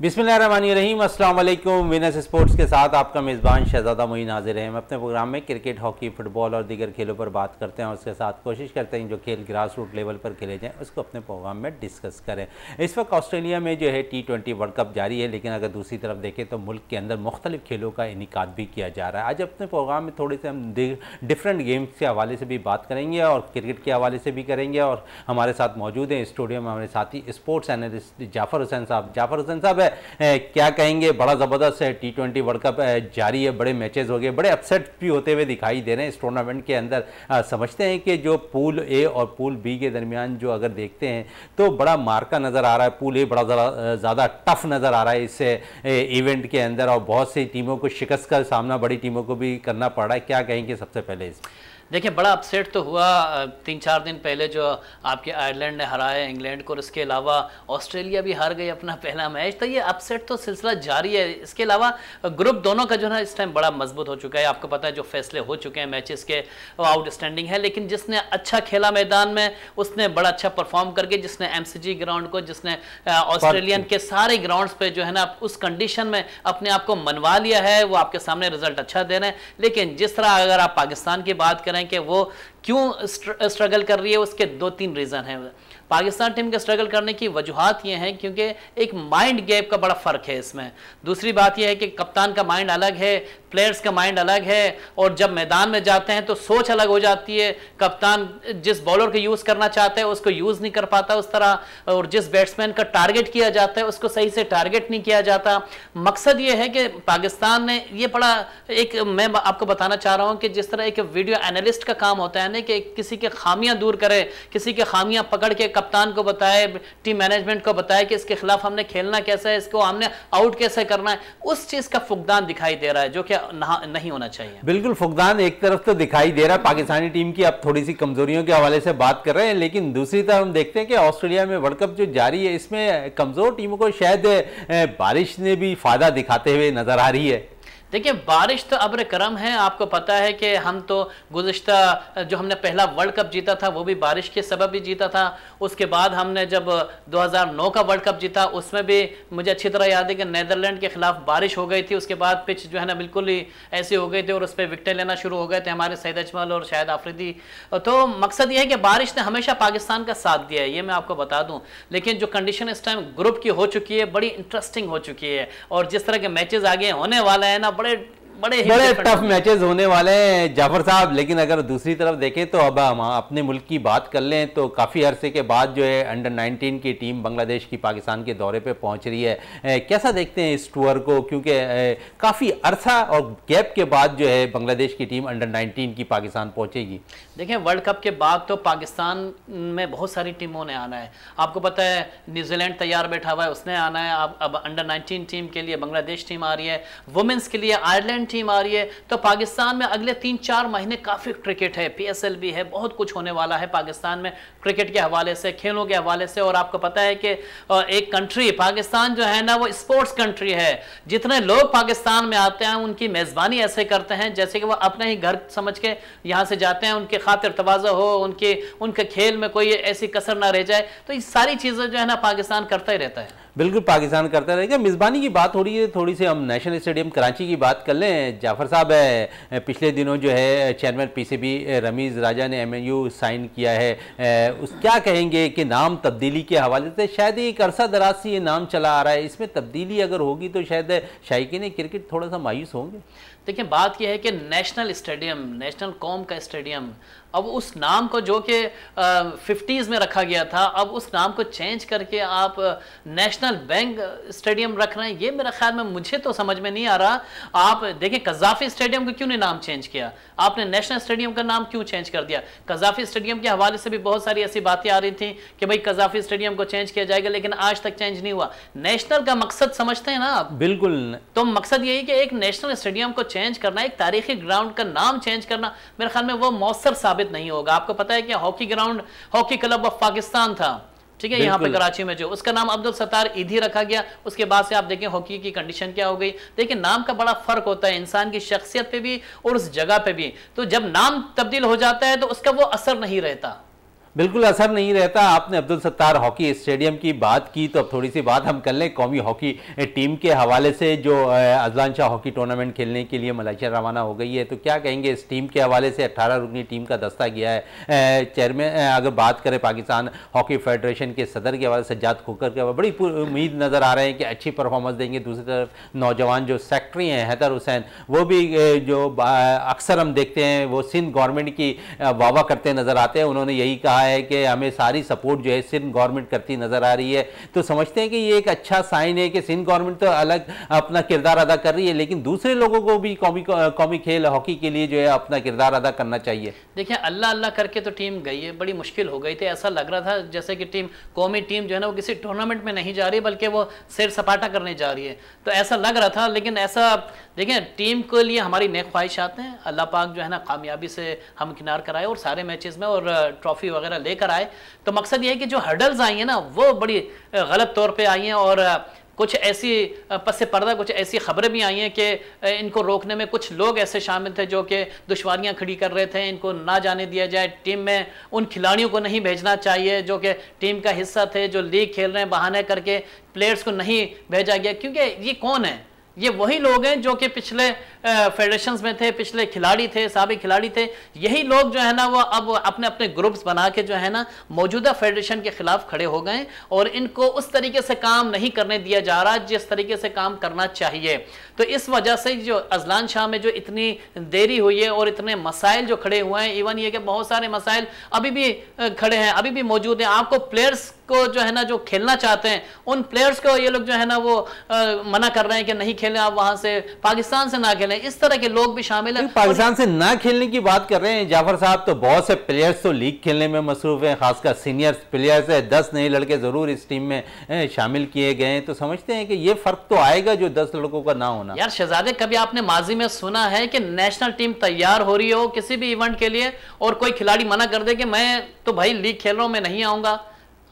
अस्सलाम वालेकुम Venus sports के साथ आपका मेज़बान शहजादा मोइन हाजिर है। हम अपने प्रोग्राम में क्रिकेट, हॉकी, फुटबॉल और दीगर खेलों पर बात करते हैं और उसके साथ कोशिश करते हैं जो खेल ग्रास रूट लेवल पर खेले जाएँ, उसको अपने प्रोग्राम में डिस्कस करें। इस वक्त ऑस्ट्रेलिया में जो है टी ट्वेंटी वर्ल्ड कप जारी है, लेकिन अगर दूसरी तरफ़ देखें तो मुल्क के अंदर मुख्तलिफ़ खेलों का इनका भी किया जा रहा है। आज अपने प्रोग्राम में थोड़े से हम डिफरेंट गेम्स के हवाले से भी बात करेंगे और क्रिकेट के हवाले से भी करेंगे और हमारे साथ मौजूद हैं स्टूडियो में हमारे साथी स्पोर्ट्स एनालिस्ट जाफ़र हुसैन साहब। जाफ़र हुसैन साहब है क्या कहेंगे? बड़ा ज़बरदस्त टी ट्वेंटी वर्ल्ड कप जारी है बड़े मैचेस हो गए बड़े अपसेट भी होते हुए दिखाई दे रहे हैं इस टूर्नामेंट के अंदर। आ, समझते हैं कि जो पूल ए और पूल बी के दरमियान जो अगर देखते हैं तो बड़ा मार्का नज़र आ रहा है पूल ए बड़ा ज़्यादा टफ नज़र आ रहा है इस इवेंट के अंदर और बहुत सी टीमों को शिकस्त का सामना बड़ी टीमों को भी करना पड़ रहा है। क्या कहेंगे सबसे पहले इस देखिए, बड़ा अपसेट तो हुआ तीन चार दिन पहले जो आपके आयरलैंड ने हराया इंग्लैंड को और इसके अलावा ऑस्ट्रेलिया भी हार गई अपना पहला मैच तो ये अपसेट तो सिलसिला जारी है। इसके अलावा ग्रुप दोनों का जो है इस टाइम बड़ा मज़बूत हो चुका है। आपको पता है, जो फैसले हो चुके हैं मैचेस के आउटस्टैंडिंग है। लेकिन जिसने अच्छा खेला मैदान में, उसने बड़ा अच्छा परफॉर्म करके, जिसने एमसीजी ग्राउंड को, जिसने ऑस्ट्रेलियन के सारे ग्राउंड पर जो है ना, उस कंडीशन में अपने आप को मनवा लिया है। वो आपके सामने रिज़ल्ट अच्छा दे रहे हैं। लेकिन जिस तरह अगर आप पाकिस्तान की बात करें कि वो क्यों स्ट्रगल कर रही है उसके दो तीन रीज़न हैं। पाकिस्तान टीम के स्ट्रगल करने की वजूहत ये हैं क्योंकि एक माइंड गैप का बड़ा फ़र्क है इसमें। दूसरी बात यह है कि कप्तान का माइंड अलग है प्लेयर्स का माइंड अलग है, और जब मैदान में जाते हैं तो सोच अलग हो जाती है। कप्तान जिस बॉलर को यूज़ करना चाहता है, उसको यूज़ नहीं कर पाता उस तरह, और जिस बैट्समैन का टारगेट किया जाता है, उसको सही से टारगेट नहीं किया जाता। मकसद ये है कि पाकिस्तान ने ये बड़ा एक, मैं आपको बताना चाह रहा हूँ कि जिस तरह एक वीडियो एनालिस्ट का काम होता है ना, कि किसी के खामियाँ दूर करे, किसी के खामियाँ पकड़ के कप्तान को बताए, टीम मैनेजमेंट को बताए कि इसके खिलाफ हमने खेलना कैसा है, इसको हमने आउट कैसे करना है, उस चीज़ का फुकदान दिखाई दे रहा है, जो कि नहीं होना चाहिए। बिल्कुल, फुकदान एक तरफ़ तो दिखाई दे रहा है, पाकिस्तानी टीम की आप थोड़ी सी कमजोरियों के हवाले से बात कर रहे हैं, लेकिन दूसरी तरफ़ हम देखते हैं कि ऑस्ट्रेलिया में वर्ल्ड कप जो जारी है, इसमें कमज़ोर टीमों को शायद बारिश ने भी फ़ायदा दिखाते हुए नज़र आ रही है। देखिए, बारिश तो अब्र करम है। आपको पता है कि हम तो गुज्त जो हमने पहला वर्ल्ड कप जीता था, वो भी बारिश के सबब भी जीता था। उसके बाद हमने जब 2009 का वर्ल्ड कप जीता, उसमें भी मुझे अच्छी तरह याद है कि नैदरलैंड के खिलाफ बारिश हो गई थी। उसके बाद पिच जो है ना, बिल्कुल ही ऐसी हो गई थी और उस पर विकटें लेना शुरू हो गए थे हमारे सैद अजमल और शायद आफरीदी। तो मकसद ये है कि बारिश ने हमेशा पाकिस्तान का साथ दिया है, ये मैं आपको बता दूँ। लेकिन जो कंडीशन इस टाइम ग्रुप की हो चुकी है, बड़ी इंटरेस्टिंग हो चुकी है। और जिस तरह के मैचेज आगे होने वाला है ना बड़े बड़े बड़े टफ मैचेस होने वाले हैं जाफ़र साहब। लेकिन अगर दूसरी तरफ़ देखें तो अब हम अपने मुल्क की बात कर लें तो काफ़ी अरसे के बाद जो है अंडर 19 की टीम बांग्लादेश की पाकिस्तान के दौरे पे पहुँच रही है। ए, कैसा देखते हैं इस टूर को? क्योंकि काफ़ी अरसा और गैप के बाद जो है बांग्लादेश की टीम अंडर नाइनटीन की पाकिस्तान पहुँचेगी। देखें वर्ल्ड कप के बाद तो पाकिस्तान में बहुत सारी टीमों ने आना है। आपको पता है न्यूजीलैंड तैयार बैठा हुआ है उसने आना है। अब अंडर नाइनटीन टीम के लिए बांग्लादेश टीम आ रही है। वुमेंस के लिए आयरलैंड टीम आ रही है। तो पाकिस्तान में अगले तीन चार महीने काफ़ी क्रिकेट है पीएसएल भी है, बहुत कुछ होने वाला है पाकिस्तान में क्रिकेट के हवाले से, खेलों के हवाले से। और आपको पता है कि एक कंट्री पाकिस्तान जो है ना, वो स्पोर्ट्स कंट्री है। जितने लोग पाकिस्तान में आते हैं, उनकी मेज़बानी ऐसे करते हैं, जैसे कि वो अपने ही घर समझ के यहाँ से जाते हैं, उनके खातिर तोज़ा हो, उनके उनके खेल में कोई ऐसी कसर ना रह जाए। तो ये सारी चीज़ें जो है ना, पाकिस्तान करता ही रहता है। बिल्कुल पाकिस्तान करता रहेगा मेज़बानी की बात हो रही है? थोड़ी सी हम नेशनल स्टेडियम कराची की बात कर लें। जाफ़र साहब है पिछले दिनों जो है चेयरमैन पीसीबी रमीज़ राजा ने एमएनयू साइन किया है। उस क्या कहेंगे कि नाम तब्दीली के हवाले से शायद एक अरसा दराज से ये नाम चला आ रहा है। इसमें तब्दीली अगर होगी तो शायद शायकीन क्रिकेट थोड़ा सा मायूस होंगे। देखिए, बात यह है कि नेशनल स्टेडियम, नेशनल कौम का स्टेडियम अब उस नाम को जो कि फिफ्टीज़ में रखा गया था अब उस नाम को चेंज करके आप नेशनल बैंक स्टेडियम रख रहे हैं ये मेरा ख्याल में मुझे तो समझ में नहीं आ रहा। आप देखिए कजाफी स्टेडियम को क्यों नहीं नाम चेंज किया? आपने नेशनल स्टेडियम का नाम क्यों चेंज कर दिया? कजाफी स्टेडियम के हवाले से भी बहुत सारी ऐसी बातें आ रही थी कि भाई कजाफी स्टेडियम को चेंज किया जाएगा लेकिन आज तक चेंज नहीं हुआ। नेशनल का मकसद समझते हैं ना आप? बिल्कुल। तो मकसद यही कि एक नेशनल स्टेडियम को चेंज करना एक तारीखी ग्राउंड का नाम चेंज करना मेरे ख्याल में वो मौसर साबित नहीं होगा। आपको पता है कि hockey ground hockey club of Pakistan था। ठीक है यहाँ पे कराची में जो उसका नाम अब्दुल सत्तार ईदी रखा गया। उसके बाद से आप देखें हॉकी की कंडीशन क्या हो गई। देखिए नाम का बड़ा फ़र्क होता है इंसान की शख्सियत पे भी और उस जगह पे भी। तो जब नाम तब्दील हो जाता है तो उसका वो असर नहीं रहता। बिल्कुल असर नहीं रहता। आपने अब्दुल सत्तार हॉकी स्टेडियम की बात की तो अब थोड़ी सी बात हम कर लें। कौमी हॉकी टीम के हवाले से जो अजलान शाह हॉकी टूर्नामेंट खेलने के लिए मलेशिया रवाना हो गई है तो क्या कहेंगे? इस टीम के हवाले से अट्ठारह रुकनी टीम का दस्ता गया है। चेयरमैन अगर बात करें पाकिस्तान हॉकी फेडरेशन के सदर के हवाले से, जात खोकर के बड़ी उम्मीद नज़र आ रहे हैं कि अच्छी परफॉर्मेंस देंगे। दूसरी तरफ़ नौजवान जो सेक्रेटरी हैं, हैदर हुसैन, वो भी जो अक्सर हम देखते हैं, वो सिंध गवर्नमेंट की वाह करते नज़र आते हैं। उन्होंने यही कहा रहा है कि हमें सारी सपोर्ट जो है सिंध गवर्नमेंट करती नज़र आ रही है। तो समझते हैं कि ये एक अच्छा साइन है कि सिंध गवर्नमेंट तो अलग अपना किरदार अदा कर रही है, लेकिन दूसरे लोगों को भी कौमी कौमी खेल, हॉकी के लिए जो है अपना किरदार अदा करना चाहिए। देखिए, अल्लाह अल्लाह करके तो टीम गई है, बड़ी मुश्किल हो गई थी। ऐसा लग रहा था जैसे कि टीम, कौमी टीम जो है ना, वो किसी टूर्नामेंट में नहीं जा रही, बल्कि वो सिर सपाटा करने जा रही है। तो ऐसा लग रहा था, लेकिन ऐसा, देखिए, टीम के लिए हमारी नेक ख्वाहिशात हैं। अल्लाह पाक जो है ना, कामयाबी से हम किनार कराए और सारे मैचेस में और ट्रॉफी वगैरह वगैरह लेकर आए। तो मकसद ये है कि जो हर्डल्स आई हैं ना, वो बड़ी गलत तौर पे आई हैं और कुछ ऐसी पस पर्दा, कुछ ऐसी खबरें भी आई हैं कि इनको रोकने में कुछ लोग ऐसे शामिल थे जो कि दुश्वारियाँ खड़ी कर रहे थे, इनको ना जाने दिया जाए। टीम में उन खिलाड़ियों को नहीं भेजना चाहिए जो कि टीम का हिस्सा थे, जो लीग खेल रहे हैं, बहाने करके प्लेयर्स को नहीं भेजा गया। क्योंकि ये कौन है? ये वही लोग हैं जो कि पिछले फेडरेशन में थे, पिछले खिलाड़ी थे सबक खिलाड़ी थे। यही लोग जो है ना, वो अब अपने अपने ग्रुप्स बना के जो है ना, मौजूदा फेडरेशन के खिलाफ खड़े हो गए और इनको उस तरीके से काम नहीं करने दिया जा रहा जिस तरीके से काम करना चाहिए। तो इस वजह से जो अजलान शाह में जो इतनी देरी हुई है और इतने मसाइल जो खड़े हुए हैं इवन ये कि बहुत सारे मसाइल अभी भी खड़े हैं, अभी भी मौजूद हैं। आपको प्लेयर्स को जो है ना जो खेलना चाहते हैं उन प्लेयर्स को ये लोग जो है ना वो आ, मना कर रहे हैं कि नहीं खेलें आप वहाँ से पाकिस्तान से ना खेलें। इस तरह के लोग भी शामिल हैं। पाकिस्तान से ना खेलने की बात कर रहे हैं। जाफ़र साहब तो बहुत से प्लेयर्स तो लीग खेलने में मसरूफ हैं खासकर सीनियर प्लेयर्स है। दस नए लड़के ज़रूर इस टीम में शामिल किए गए हैं। तो समझते हैं कि ये फ़र्क तो आएगा जो दस लड़कों का ना होना। यार शहजादे कभी आपने माजी में सुना है कि नेशनल टीम तैयार हो रही हो किसी भी इवेंट के लिए और कोई खिलाड़ी मना कर दे कि मैं तो भाई लीग खेल रहा हूँ मैं नहीं आऊँगा?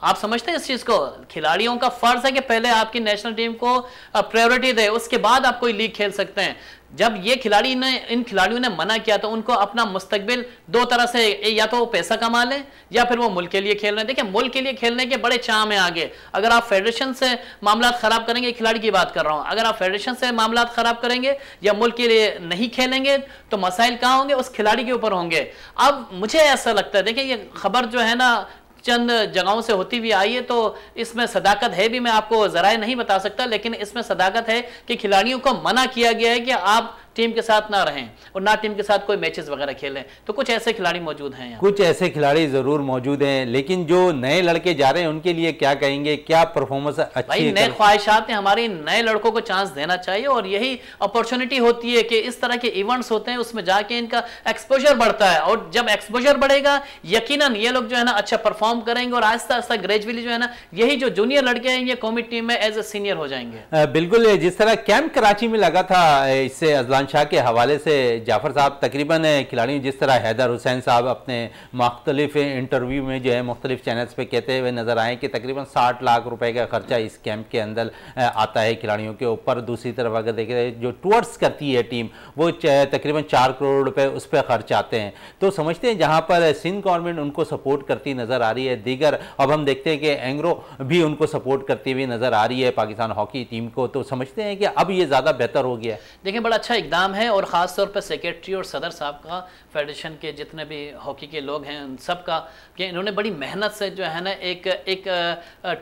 आप समझते हैं इस चीज़ को? खिलाड़ियों का फ़र्ज़ है कि पहले आपकी नेशनल टीम को प्रायोरिटी दे, उसके बाद आप कोई लीग खेल सकते हैं। जब ये खिलाड़ी ने, इन खिलाड़ियों ने मना किया तो उनको अपना मुस्तकबिल दो तरह से या तो वो पैसा कमा लें, या फिर वो मुल्क के लिए खेल रहे हैं। देखिए, मुल्क के लिए खेलने के बड़े चाम है आगे। अगर आप फेडरेशन से मामला खराब करेंगे खिलाड़ी की बात कर रहा हूँ। अगर आप फेडरेशन से मामला खराब करेंगे, या मुल्क के लिए नहीं खेलेंगे तो मसाइल कहाँ होंगे? उस खिलाड़ी के ऊपर होंगे। अब मुझे ऐसा लगता है, देखिए, ये खबर जो है ना चंद जगहों से होती हुई आई है तो इसमें सदाकत है भी, मैं आपको ज़रा नहीं बता सकता, लेकिन इसमें सदाकत है कि खिलाड़ियों को मना किया गया है कि आप टीम के साथ ना रहें और ना टीम के साथ कोई मैचेस वगैरह खेलें। तो कुछ ऐसे खिलाड़ी मौजूद हैं कुछ ऐसे खिलाड़ी ज़रूर मौजूद हैं लेकिन जो नए लड़के जा रहे हैं उनके लिए क्या कहेंगे? क्या परफॉर्मेंस अच्छी नए ख्वाहिशात हैं हमारे नए लड़कों को चांस देना चाहिए और यही अपॉर्चुनिटी होती है कि इस तरह के इवेंट्स होते हैं उसमें जाके इनका एक्सपोजर बढ़ता है। और जब एक्सपोजर बढ़ेगा यकीन ये लोग जो है ना अच्छा परफॉर्म करेंगे और आहिस्ता आहिस्ता ग्रेजुअली जो है ना यही जो जूनियर लड़के हैं ये कॉमी टीम में एज ए सीनियर हो जाएँगे। बिल्कुल जिस तरह कैंप कराची में लगा था इससे अजलान शाह के हवाले से जाफ़र साहब, तकरीबन खिलाड़ी जिस तरह हैदर हुसैन साहब अपने मुख्तलिफ़ इंटरव्यू में जो है, मुख्तलिफ़ चैनल्स पे कहते हुए नज़र आए कि तकरीबन साठ लाख रुपए का खर्चा इस कैंप के अंदर आता है खिलाड़ियों के ऊपर। दूसरी तरफ़ अगर देखें, जो टूर्स करती है टीम, वो तकरीबन चार करोड़ रुपये उस पर खर्च आते हैं। तो समझते हैं, जहाँ पर सिंध गवर्नमेंट उनको सपोर्ट करती नज़र आ रही है, दीगर अब हम देखते हैं कि एंग्रो भी उनको सपोर्ट करती हुई नज़र आ रही है, पाकिस्तान हॉकी टीम को। तो समझते हैं कि अब ये ज़्यादा बेहतर हो गया देखिए बड़ा अच्छा इकदाम है और ख़ास तौर पर सेक्रेटरी और सदर साहब का, फेडरेशन के जितने भी हॉकी के लोग हैं, उन सब का, कि इन्होंने बड़ी मेहनत से जो है ना एक एक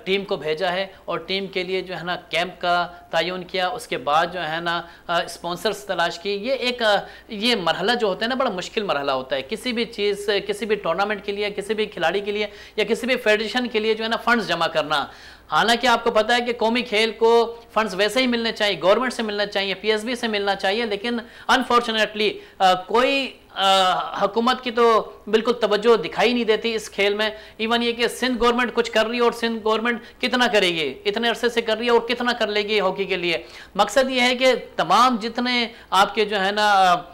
टीम को भेजा है और टीम के लिए जो है ना कैंप का तयन किया, उसके बाद जो है ना स्पॉन्सर्स तलाश की। ये एक ये मरहला जो होता है ना, बड़ा मुश्किल मरहला होता है। किसी भी चीज़, किसी भी टूर्नामेंट के लिए, किसी भी खिलाड़ी के लिए या किसी भी फेडरेशन के लिए जो है ना फंड्स जमा करना। हालाँकि आपको पता है कि कौमी खेल को फंड्स वैसे ही मिलने चाहिए गवर्नमेंट से मिलना चाहिए पीएसबी से मिलना चाहिए, लेकिन अनफॉर्चुनेटली कोई हुकूमत की तो बिल्कुल तवज्जो दिखाई नहीं देती इस खेल में। इवन ये कि सिंध गवर्नमेंट कुछ कर रही है और सिंध गवर्नमेंट कितना करेगी? इतने अरसे से कर रही है और कितना कर लेगी हॉकी के लिए? मकसद ये है कि तमाम जितने आपके जो है ना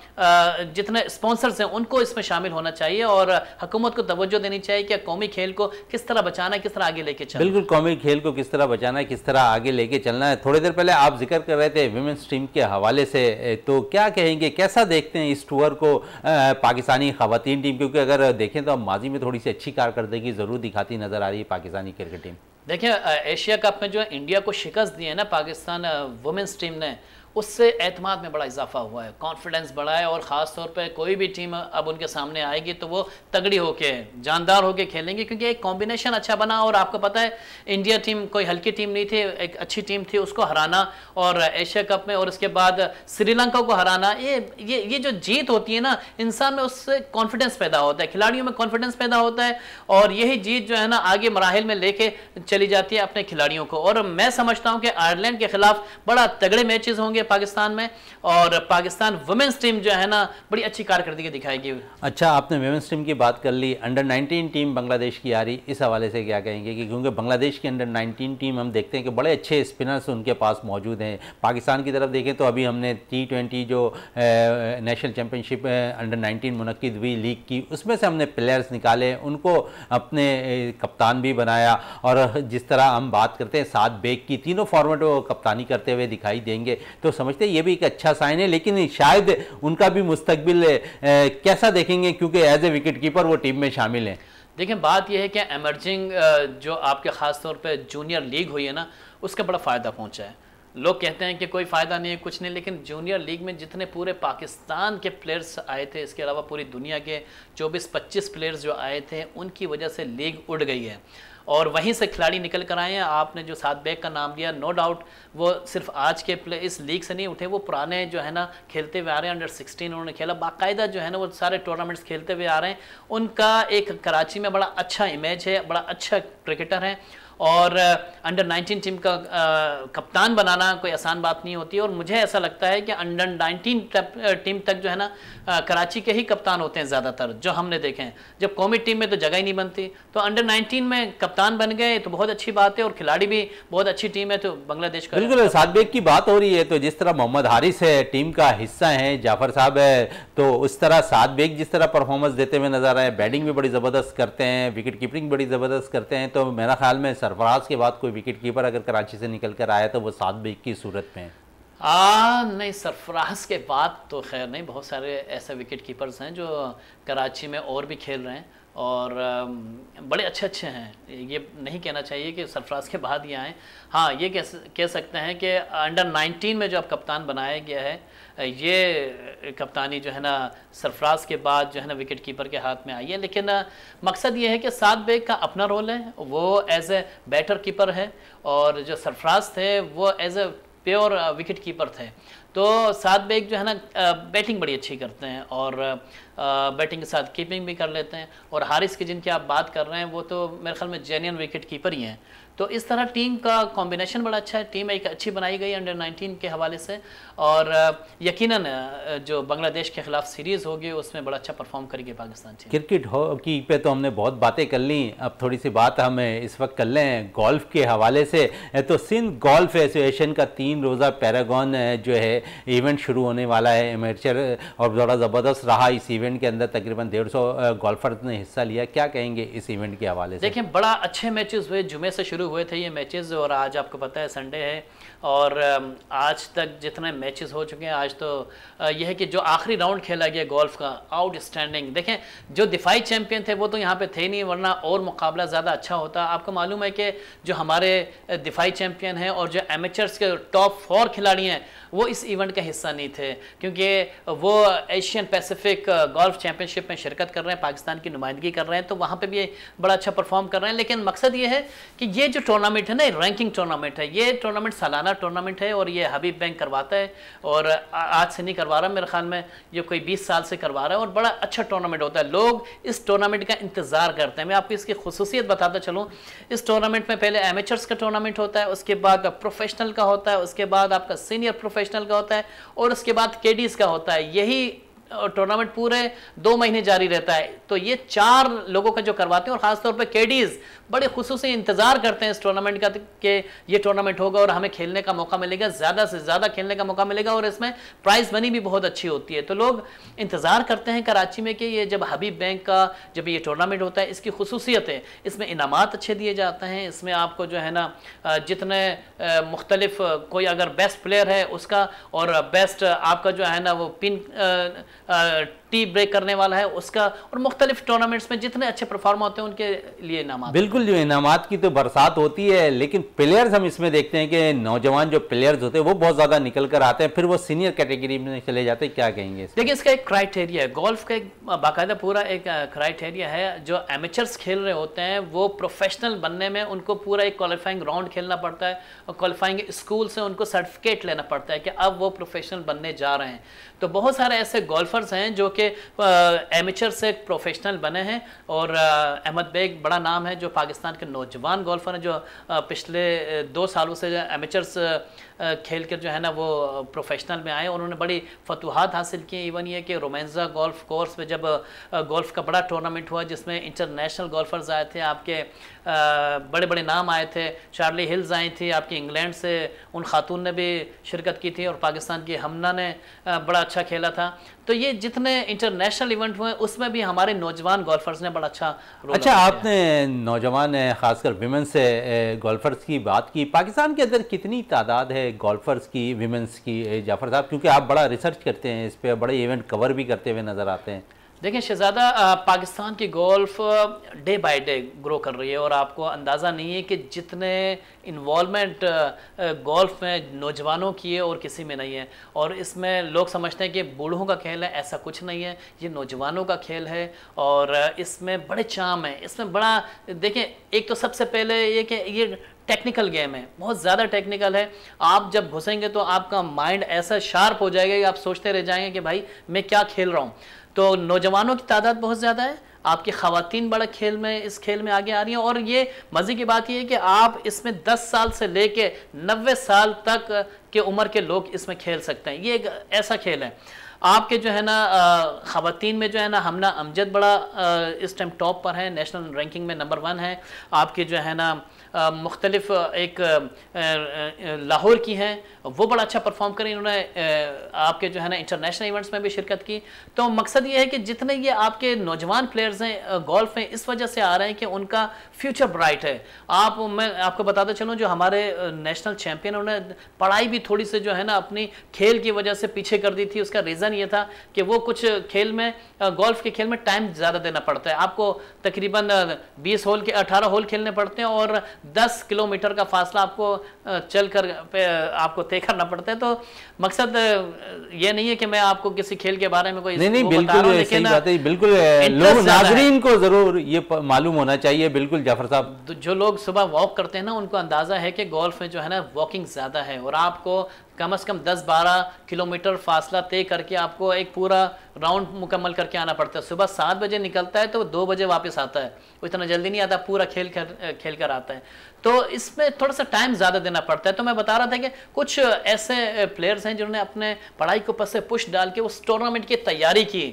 जितने स्पॉन्सर्स हैं, उनको इसमें शामिल होना चाहिए और हुकूमत को तवज्जो देनी चाहिए कि कौमी खेल को किस तरह बचाना है, किस तरह आगे लेके चलना बिल्कुल, कौमी खेल को किस तरह बचाना है, किस तरह आगे लेके चलना है। थोड़ी देर पहले आप ज़िक्र कर रहे थे वुमेंस टीम के हवाले से तो क्या कहेंगे, कैसा देखते हैं इस टूर को? पाकिस्तानी खातन टीम, क्योंकि अगर देखें तो माजी में थोड़ी सी अच्छी कारकर्दगी ज़रूर दिखाती नज़र आ रही है पाकिस्तानी क्रिकेट टीम। देखिए एशिया कप में जो इंडिया को शिकस्त दी है ना पाकिस्तान वुमेंस टीम ने। उससे एतमाद में बड़ा इजाफा हुआ है कॉन्फिडेंस बढ़ा है और ख़ास तौर पे कोई भी टीम अब उनके सामने आएगी तो वो तगड़ी होके, जानदार होके खेलेंगे क्योंकि एक कॉम्बिनेशन अच्छा बना और आपको पता है इंडिया टीम कोई हल्की टीम नहीं थी, एक अच्छी टीम थी, उसको हराना और एशिया कप में और उसके बाद श्रीलंका को हराना, ये ये ये जो जीत होती है ना, इंसान में उससे कॉन्फिडेंस पैदा होता है, खिलाड़ियों में कॉन्फिडेंस पैदा होता है और यही जीत जो है ना, आगे मराहल में लेके चली जाती है अपने खिलाड़ियों को और मैं समझता हूँ कि आयरलैंड के खिलाफ बड़ा तगड़े मैचेस होंगे पाकिस्तान में और पाकिस्तान वुमेंस टीम जो है ना, बड़ी अच्छी कारकर्दगी दिखाएगी। अच्छा आपने वुमेंस टीम की बात कर ली अंडर 19 टीम बांग्लादेश की आ रही, इस हवाले से क्या कहेंगे कि क्योंकि बांग्लादेश की अंडर 19 टीम हम देखते हैं कि बड़े अच्छे स्पिनर्स उनके पास मौजूद हैं। पाकिस्तान की तरफ़ देखें तो अभी हमने टी जो नेशनल चैम्पियनशिप अंडर नाइनटीन मुनद हुई लीग की, उसमें से हमने प्लेयर्स निकाले, उनको अपने कप्तान भी बनाया और जिस तरह हम बात करते हैं, सात बेग की, तीनों फॉर्मेट वो कप्तानी करते हुए दिखाई देंगे। तो समझते हैं, ये भी एक अच्छा साइन है, लेकिन शायद उनका भी मुस्तबिल कैसा देखेंगे? क्योंकि एज ए विकेट कीपर वो टीम में शामिल हैं। देखिए, बात यह है कि एमर्जिंग जो आपके ख़ास तौर पे जूनियर लीग हुई है ना, उसका बड़ा फ़ायदा पहुँचा है। लोग कहते हैं कि कोई फ़ायदा नहीं है, कुछ नहीं, लेकिन जूनियर लीग में जितने पूरे पाकिस्तान के प्लेयर्स आए थे, इसके अलावा पूरी दुनिया के 24-25 प्लेयर्स जो आए थे, उनकी वजह से लीग उड़ गई है। और वहीं से खिलाड़ी निकल कर आए हैं। आपने जो सात बैग का नाम दिया नो डाउट वो सिर्फ़ आज के प्ले इस लीग से नहीं उठे, वो पुराने जो है ना, खेलते हुए आ रहे हैं अंडर सिक्सटीन उन्होंने खेला। बाकायदा जो है ना, वो सारे टूर्नामेंट्स खेलते हुए आ रहे हैं। उनका एक कराची में बड़ा अच्छा इमेज है, बड़ा अच्छा क्रिकेटर है। और अंडर 19 टीम का कप्तान बनाना कोई आसान बात नहीं होती और मुझे ऐसा लगता है कि अंडर 19 टीम तक जो है ना कराची के ही कप्तान होते हैं ज़्यादातर, जो हमने देखे हैं। जब कौमी टीम में तो जगह ही नहीं बनती। तो अंडर 19 में कप्तान बन गए तो बहुत अच्छी बात है और खिलाड़ी भी बहुत अच्छी टीम है तो बांग्लादेश का बिल्कुल सादबेग की बात हो रही है तो जिस तरह मोहम्मद हारिस है टीम का हिस्सा है, जाफ़र साहब है तो उस तरह सात बेग जिस तरह परफॉर्मेंस देते हुए नज़र आए बैटिंग भी बड़ी ज़बरदस्त करते हैं विकेट कीपिंग बड़ी ज़बरदस्त करते हैं तो मेरा ख्याल में सरफराज के बाद कोई विकेट कीपर अगर कराची से निकल कर आया तो वो सात बेग की सूरत में आ, नहीं सरफराज के बाद तो खैर नहीं बहुत सारे ऐसे विकेट कीपर्स हैं जो कराची में और भी खेल रहे हैं और बड़े अच्छे अच्छे हैं। ये नहीं कहना चाहिए कि सरफराज के बाद ही आए। हाँ ये कह सकते हैं कि अंडर 19 में जो अब कप्तान बनाया गया है ये कप्तानी जो है ना, सरफराज के बाद जो है ना विकेट कीपर के हाथ में आई है। लेकिन मकसद ये है कि सात बेग का अपना रोल है। वो एज ए बैटर कीपर है और जो सरफराज थे, वो as a pure wicket keeper थे। तो सात बेग जो है ना बैटिंग बड़ी अच्छी करते हैं और बैटिंग के साथ कीपिंग भी कर लेते हैं। और हारिस की जिनकी आप बात कर रहे हैं, वो तो मेरे ख्याल में जेन्यन विकेट कीपर ही हैं। तो इस तरह टीम का कॉम्बिनेशन बड़ा अच्छा है। टीम एक अच्छी बनाई गई अंडर 19 के हवाले से। और यकीनन जो बांग्लादेश के खिलाफ सीरीज़ होगी उसमें बड़ा अच्छा परफॉर्म करेगी पाकिस्तान टीम क्रिकेट हॉकी पे तो हमने बहुत बातें कर ली। अब थोड़ी सी बात हम इस वक्त कर लें गोल्फ के हवाले से। तो सिंध गोल्फ एसोसिएशन का तीन रोज़ा पैरागॉन जो है इवेंट शुरू होने वाला है। एमेचर और बड़ा ज़बरदस्त रहा इस इवेंट के अंदर। तकरीबन डेढ़ सौ गोल्फर ने हिस्सा लिया। क्या कहेंगे इस इवेंट के हवाले से? देखिए बड़ा अच्छे मैचेस हुए। जुमे से शुरू हुए थे ये मैचेस और आज आपको पता है संडे है। और आज तक जितने मैचेस हो चुके हैं, आज तो यह है कि जो आखिरी राउंड खेला गया गोल्फ का आउटस्टैंडिंग देखें, जो दिफाई चैंपियन थे, वो तो यहाँ पे थे नहीं, वरना और मुकाबला ज़्यादा अच्छा होता। आपको मालूम है कि जो हमारे दिफाई चैंपियन हैं और जो एमेचर्स के टॉप फोर खिलाड़ी हैं, वो इस इवेंट का हिस्सा नहीं थे। क्योंकि वो एशियन पैसिफिक गोल्फ चैम्पियनशिप में शिरकत कर रहे हैं, पाकिस्तान की नुमाइंदगी कर रहे हैं तो वहाँ पर भी बड़ा अच्छा परफॉर्म कर रहे हैं। लेकिन मकसद ये है कि ये जो टूर्नामेंट है ना रैंकिंग टूर्नामेंट है, ये टूर्नामेंट सालाना टूर्नामेंट है और ये हबीब बैंक करवाता है और आज से नहीं करवा रहा मेरे ख्याल में, ये कोई बीस साल से करवा रहा है और बड़ा अच्छा टूर्नामेंट होता है। लोग इस टूर्नामेंट का इंतज़ार करते हैं। मैं आपको इसकी खसूसियत बताता चलूँ। इस टूर्नामेंट में पहले एमेचर्स का टूर्नामेंट होता है, उसके बाद प्रोफेशनल का होता है, उसके बाद आपका सीनियर प्रोफेशनल का होता है और उसके बाद के का होता है। यही टूर्नामेंट पूरे दो महीने जारी रहता है। तो ये चार लोगों का जो करवाते हैं, और ख़ासतौर पर केडीज़ बड़े खसूस इंतज़ार करते हैं इस टूर्नामेंट का कि ये टूर्नामेंट होगा और हमें खेलने का मौका मिलेगा, ज़्यादा से ज़्यादा खेलने का मौका मिलेगा और इसमें प्राइज़ मनी भी बहुत अच्छी होती है। तो लोग इंतज़ार करते हैं कराची में कि ये जब हबीब बैंक का जब ये टूर्नामेंट होता है, इसकी खसूसियत है इसमें इनामत अच्छे दिए जाते हैं, इसमें आपको जो है ना जितने मुख्तलिफ़ कोई अगर बेस्ट प्लेयर है उसका और बेस्ट आपका जो है ना वो पिन 呃 टी ब्रेक करने वाला है उसका और मुख्तलिफ़ टूर्नामेंट्स में जितने अच्छे परफॉर्म होते हैं उनके लिए इनाम बिल्कुल जो इनाम की तो बरसात होती है लेकिन प्लेयर्स हम इसमें देखते हैं कि नौजवान जो प्लेयर्स होते हैं वो बहुत ज़्यादा निकल कर आते हैं फिर वो सीनियर कैटेगरी में चले जाते हैं क्या कहेंगे देखिए इसका एक क्राइटेरिया है गोल्फ का एक बाकायदा पूरा एक क्राइटेरिया है जो एमेचर्स खेल रहे होते हैं वो प्रोफेशनल बनने में उनको पूरा एक क्वालिफाइंग राउंड खेलना पड़ता है और क्वालिफाइंग स्कूल से उनको सर्टिफिकेट लेना पड़ता है कि अब वो प्रोफेशनल बनने जा रहे हैं। तो बहुत सारे ऐसे गोल्फर्स हैं जो कि एमेचर से प्रोफेशनल बने हैं और अहमद बेग बड़ा नाम है जो पाकिस्तान के नौजवान गोल्फर हैं, जो पिछले दो सालों से एमेचर्स खेल कर जो है ना वो प्रोफेशनल में आए उन्होंने बड़ी फतूहत हासिल की। इवन ये कि रोमेंजा गोल्फ कोर्स में जब गोल्फ का बड़ा टूर्नामेंट हुआ जिसमें इंटरनेशनल गोल्फर्स आए थे आपके बड़े बड़े नाम आए थे। चार्ली हिल्स आई थी आपकी इंग्लैंड से उन खातून ने भी शिरकत की थी और पाकिस्तान की हमना ने बड़ा अच्छा खेला था। तो ये जितने इंटरनेशनल इवेंट हुए उसमें भी हमारे नौजवान गोल्फर्स ने बड़ा अच्छा अच्छा आपने नौजवान खासकर विमेंस से गोल्फर्स की बात की। पाकिस्तान के अंदर कितनी तादाद है गोल्फर्स की वीमेंस की जाफ़र साहब, क्योंकि आप बड़ा रिसर्च करते हैं इस पर बड़े इवेंट कवर भी करते हुए नज़र आते हैं। देखिए शहजादा पाकिस्तान की golf day by day grow कर रही है और आपको अंदाज़ा नहीं है कि जितने इन्वॉलमेंट गोल्फ में नौजवानों की है और किसी में नहीं है। और इसमें लोग समझते हैं कि बूढ़ों का खेल है, ऐसा कुछ नहीं है। ये नौजवानों का खेल है और इसमें बड़े चाम है। इसमें बड़ा, देखिए, एक तो सबसे पहले ये कि ये टेक्निकल गेम है, बहुत ज़्यादा टेक्निकल है। आप जब घुसेंगे तो आपका माइंड ऐसा शार्प हो जाएगा कि आप सोचते रह जाएँगे कि भाई, मैं क्या खेल रहा हूँ? तो नौजवानों की तादाद बहुत ज़्यादा है। आपकी खातन बड़ा खेल में, इस खेल में आगे आ रही हैं और ये मज़े की बात यह है कि आप इसमें 10 साल से लेके 90 साल तक के उम्र के लोग इसमें खेल सकते हैं। ये एक ऐसा खेल है। आपके जो है ना ख़वान में जो है ना, हमना अमजद बड़ा इस टाइम टॉप पर है नेशनल रैंकिंग में नंबर वन है। आपके जो है ना मुख्तलिफ़ एक लाहौर की हैं। वो बड़ा अच्छा परफॉर्म करें, इन्होंने आपके जो है ना इंटरनेशनल इवेंट्स में भी शिरकत की। तो मकसद ये है कि जितने ये आपके नौजवान प्लेयर्स हैं गोल्फ में, इस वजह से आ रहे हैं कि उनका फ्यूचर ब्राइट है। आप, मैं आपको बताता चलूँ, जो हमारे नेशनल चैम्पियन उन्होंने पढ़ाई भी थोड़ी से जो है ना, अपनी खेल की वजह से पीछे कर दी थी। उसका रीज़न ये था कि वो कुछ खेल में गोल्फ के खेल में टाइम ज़्यादा देना पड़ता है। आपको तकरीबन बीस होल के अठारह होल खेलने पड़ते हैं और दस किलोमीटर का फासला आपको चल कर आपको तय करना पड़ता है। तो मकसद ये नहीं है कि मैं आपको किसी खेल के बारे में कोई नहीं नहीं बिल्कुल सही बात है बिल्कुल लोग नाजरीन को ज़रूर ये मालूम होना चाहिए। बिल्कुल जाफ़र साहब। जो लोग सुबह वॉक करते हैं ना उनको अंदाज़ा है कि गोल्फ में जो है ना वॉकिंग ज़्यादा है और आपको कम से कम 10-12 किलोमीटर फासला तय करके आपको एक पूरा राउंड मुकम्मल करके आना पड़ता है। सुबह सात बजे निकलता है तो दो बजे वापस आता है। वो इतना जल्दी नहीं आता, पूरा खेल कर खेल कर आता है। तो इसमें थोड़ा सा टाइम ज़्यादा देना पड़ता है। तो मैं बता रहा था कि कुछ ऐसे प्लेयर्स हैं जिन्होंने अपने पढ़ाई को पस से पुश डाल के उस टूर्नामेंट की तैयारी की।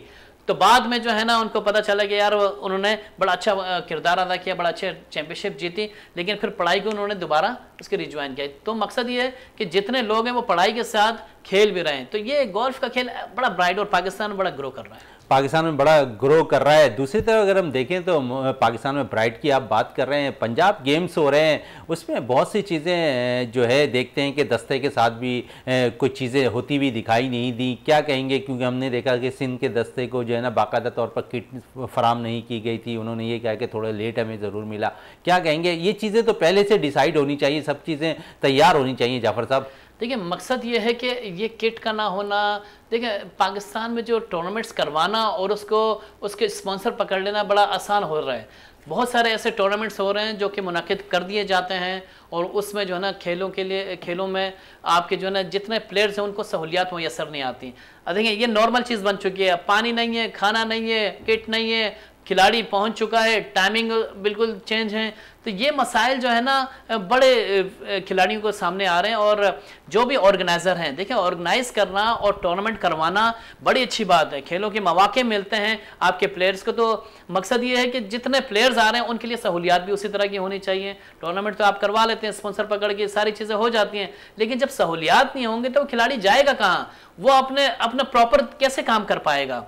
तो बाद में जो है ना, उनको पता चला कि यार उन्होंने बड़ा अच्छा किरदार अदा किया, बड़ा अच्छे चैंपियनशिप जीती, लेकिन फिर पढ़ाई को उन्होंने दोबारा उसके रिज्वाइन किया। तो मकसद ये है कि जितने लोग हैं वो पढ़ाई के साथ खेल भी रहे हैं। तो ये गोल्फ का खेल बड़ा ब्राइट और पाकिस्तान बड़ा ग्रो कर रहा है। पाकिस्तान में बड़ा ग्रो कर रहा है। दूसरी तरफ़ अगर हम देखें तो पाकिस्तान में ब्राइट की आप बात कर रहे हैं, पंजाब गेम्स हो रहे हैं, उसमें बहुत सी चीज़ें जो है देखते हैं कि दस्ते के साथ भी कुछ चीज़ें होती हुई दिखाई नहीं दी। क्या कहेंगे? क्योंकि हमने देखा कि सिंध के दस्ते को जो है ना बाकायदा तौर पर किट फराम नहीं की गई थी। उन्होंने ये कहा कि थोड़ा लेट हमें ज़रूर मिला। क्या कहेंगे? ये चीज़ें तो पहले से डिसाइड होनी चाहिए, सब चीज़ें तैयार होनी चाहिए, जाफ़र साहब। देखिए, मकसद ये है कि ये किट का ना होना, देखिए, पाकिस्तान में जो टूर्नामेंट्स करवाना और उसको, उसके स्पॉन्सर पकड़ लेना बड़ा आसान हो रहा है। बहुत सारे ऐसे टूर्नामेंट्स हो रहे हैं जो कि मुनद कर दिए जाते हैं और उसमें जो है ना खेलों के लिए, खेलों में आपके जो है ना जितने प्लेयर्स हैं उनको सहूलियात मैसर नहीं आती। देखिए, ये नॉर्मल चीज़ बन चुकी है। पानी नहीं है, खाना नहीं है, किट नहीं है, खिलाड़ी पहुँच चुका है टाइमिंग बिल्कुल चेंज है। तो ये मसाइल जो है ना बड़े खिलाड़ियों को सामने आ रहे हैं और जो भी ऑर्गेनाइज़र हैं, देखिए, ऑर्गेनाइज करना और टूर्नामेंट करवाना बड़ी अच्छी बात है। खेलों के मौाक़े मिलते हैं आपके प्लेयर्स को तो मकसद ये है कि जितने प्लेयर्स आ रहे हैं, उनके लिए सहूलियात भी उसी तरह की होनी चाहिए। टूर्नामेंट तो आप करवा लेते हैं, स्पॉन्सर पकड़ के सारी चीज़ें हो जाती हैं, लेकिन जब सहूलियात नहीं होंगे तो खिलाड़ी जाएगा कहाँ? वो अपने, अपना प्रॉपर कैसे काम कर पाएगा?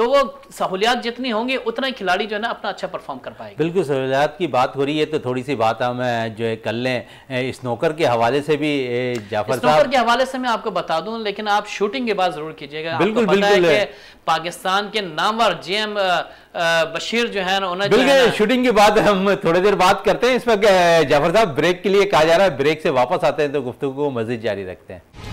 तो वो सहूलियात जितनी होंगी उतना ही खिलाड़ी जो है ना अपना अच्छा परफॉर्म कर पाएगा। बिल्कुल सहूलियात की बात हो रही है तो थोड़ी सी बात हम जो है कर लें। स्नोकर के हवाले से भी जाफ़र साहब के हवाले से मैं आपको बता दूँ लेकिन आप शूटिंग के बाद ज़रूर कीजिएगा। बिल्कुल बिल्कुल पाकिस्तान के नामवर जे एम बशीर जो है ना बिल्कुल शूटिंग की बात हम थोड़ी देर बात करते हैं। इस वक्त जाफ़र साहब ब्रेक के लिए कहा जा रहा है ब्रेक से वापस आते हैं तो गुफ्तु को मजीद जारी रखते हैं।